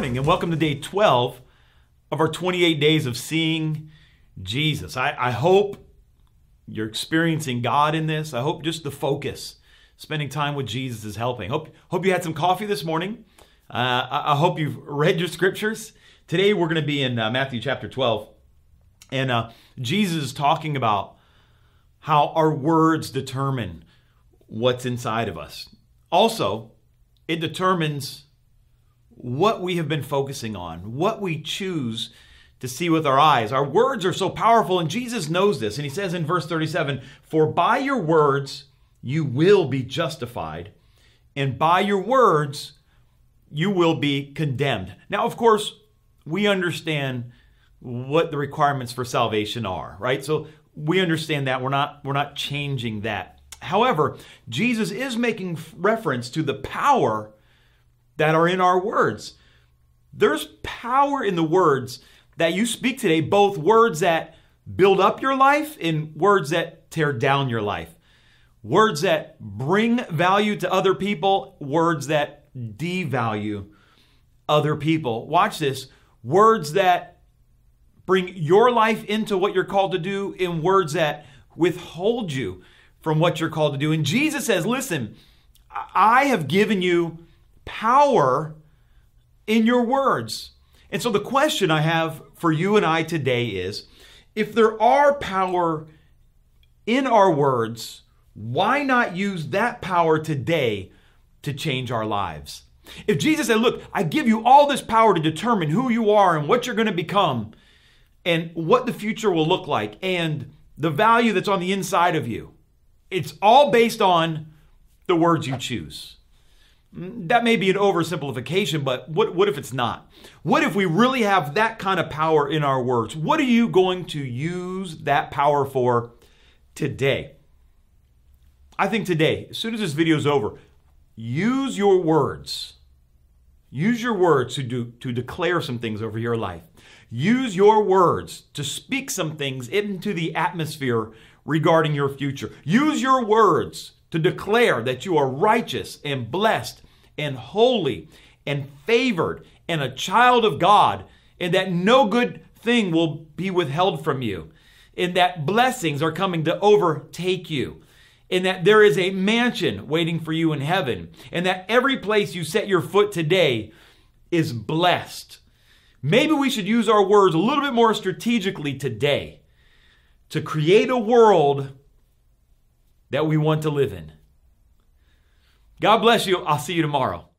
morning, and welcome to day 12 of our 28 days of seeing Jesus. I, I hope you're experiencing God in this. I hope just the focus, spending time with Jesus, is helping. Hope, hope you had some coffee this morning. Uh, I, I, hope you've read your scriptures. Today we're going to be in uh, Matthew chapter 12, and uh, Jesus is talking about how our words determine what's inside of us. Also, it determines what we have been focusing on, what we choose to see with our eyes. Our words are so powerful, and Jesus knows this. And he says in verse 37 For by your words you will be justified, and by your words you will be condemned. Now, of course, we understand what the requirements for salvation are, right? So we understand that. We're not, we're not changing that. However, Jesus is making reference to the power that are in our words. There's power in the words that you speak today, both words that build up your life and words that tear down your life. Words that bring value to other people, words that devalue other people. Watch this. Words that bring your life into what you're called to do, in words that withhold you from what you're called to do. And Jesus says, Listen, I have given you power in your words. And so the question I have for you and I today is if there are power in our words, why not use that power today to change our lives? If Jesus said, Look, I give you all this power to determine who you are and what you're going to become and what the future will look like and the value that's on the inside of you, it's all based on the words you choose. That may be an oversimplification, but what, what if it's not? What if we really have that kind of power in our words? What are you going to use that power for today? I think today, as soon as this video is over, use your words. Use your words to, do, to declare some things over your life. Use your words to speak some things into the atmosphere regarding your future. Use your words to declare that you are righteous and blessed and holy and favored and a child of God, and that no good thing will be withheld from you, and that blessings are coming to overtake you, and that there is a mansion waiting for you in heaven, and that every place you set your foot today is blessed. Maybe we should use our words a little bit more strategically today to create a world that we want to live in. God bless you. I'll see you tomorrow.